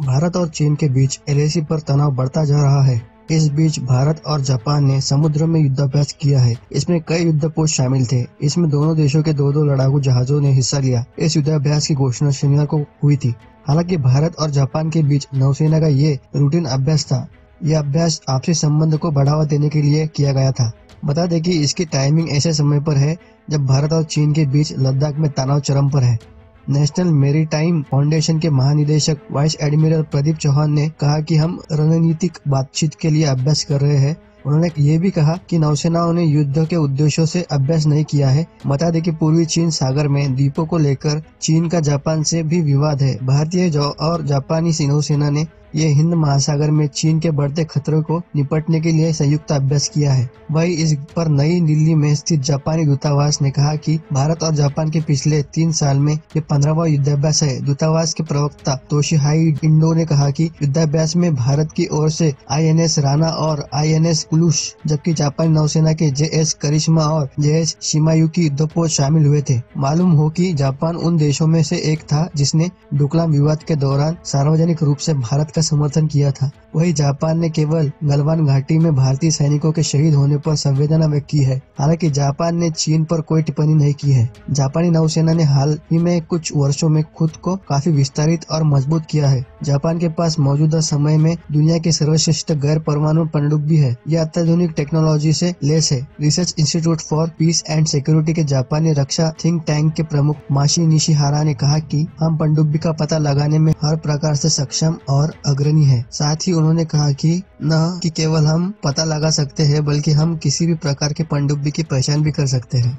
भारत और चीन के बीच एलएसी पर तनाव बढ़ता जा रहा है। इस बीच भारत और जापान ने समुद्र में युद्धाभ्यास किया है। इसमें कई युद्धपोत शामिल थे। इसमें दोनों देशों के दो दो लड़ाकू जहाजों ने हिस्सा लिया। इस युद्धाभ्यास की घोषणा शनिवार को हुई थी। हालाँकि भारत और जापान के बीच नौसेना का ये रूटीन अभ्यास था। यह अभ्यास आपसी संबंध को बढ़ावा देने के लिए किया गया था। बता दें कि इसकी टाइमिंग ऐसे समय पर है जब भारत और चीन के बीच लद्दाख में तनाव चरम पर है। नेशनल मेरीटाइम फाउंडेशन के महानिदेशक वाइस एडमिरल प्रदीप चौहान ने कहा कि हम रणनीतिक बातचीत के लिए अभ्यास कर रहे हैं। उन्होंने ये भी कहा कि नौसेनाओं ने युद्ध के उद्देश्यों से अभ्यास नहीं किया है। बता दें कि पूर्वी चीन सागर में द्वीपों को लेकर चीन का जापान से भी विवाद है। भारतीय और जापानी नौसेना ने ये हिंद महासागर में चीन के बढ़ते खतरों को निपटने के लिए संयुक्त अभ्यास किया है। वही इस पर नई दिल्ली में स्थित जापानी दूतावास ने कहा कि भारत और जापान के पिछले तीन साल में ये पंद्रहवा युद्धाभ्यास है। दूतावास के प्रवक्ता तोशीहाई इंडो ने कहा कि युद्धाभ्यास में भारत की ओर से आईएनएस राणा और आईएनएस कुलुश जबकि जापानी नौसेना के जे एस करिश्मा और जे एस शिमायुकी युद्धपोत शामिल हुए थे। मालूम हो कि जापान उन देशों में से एक था जिसने डोकलाम विवाद के दौरान सार्वजनिक रूप से भारत का समर्थन किया था। वही जापान ने केवल गलवान घाटी में भारतीय सैनिकों के शहीद होने पर संवेदना व्यक्त की है। हालाँकि जापान ने चीन पर कोई टिप्पणी नहीं की है। जापानी नौसेना ने हाल ही में कुछ वर्षों में खुद को काफ़ी विस्तारित और मज़बूत किया है। जापान के पास मौजूदा समय में दुनिया के सर्वश्रेष्ठ गैर परमाणु पनडुब्बी है। यह अत्याधुनिक टेक्नोलॉजी से लेस है। Research institute for peace and security के जापानी रक्षा थिंक टैंक के प्रमुख माशी निशिहारा ने कहा कि हम पनडुब्बी का पता लगाने में हर प्रकार से सक्षम और अग्रणी है। साथ ही उन्होंने कहा कि न कि केवल हम पता लगा सकते हैं, बल्कि हम किसी भी प्रकार के पनडुब्बी की पहचान भी कर सकते हैं।